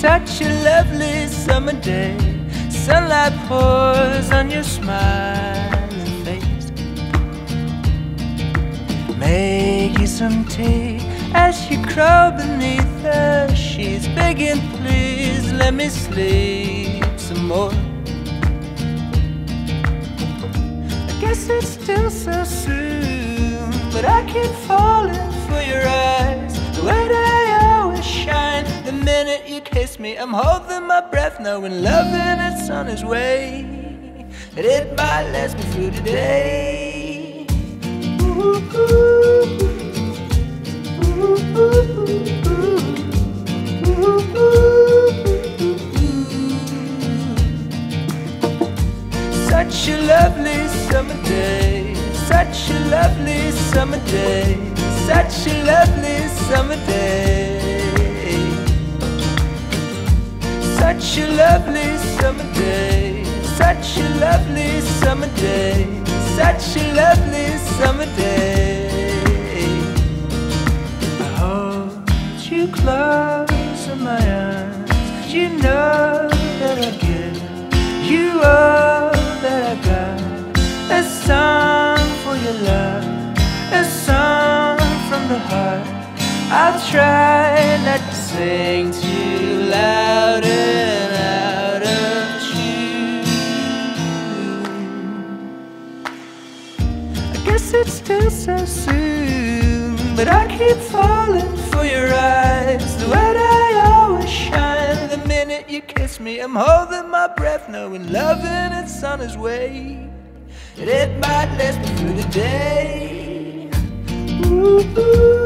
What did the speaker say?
Such a lovely summer day. Sunlight pours on your smiling some tea as you crawl beneath her. She's begging, please let me sleep some more. I guess it's still so soon, but I keep falling for your eyes. The way they always shine. The minute you kiss me, I'm holding my breath, knowing loving it's on its way. And it might last me through the day. Such summer day. Such a lovely summer day. Such a lovely summer day. Such a lovely summer day. Such a lovely summer day. Such a lovely summer day. I hold you close in my arms. you know that I give you all I'll try not to sing too loud and out of tune. I guess it's still so soon, but I keep falling for your eyes. The way they always shine. The minute you kiss me, I'm holding my breath, knowing loving it's on its way. It might last me through the day. Ooh, ooh,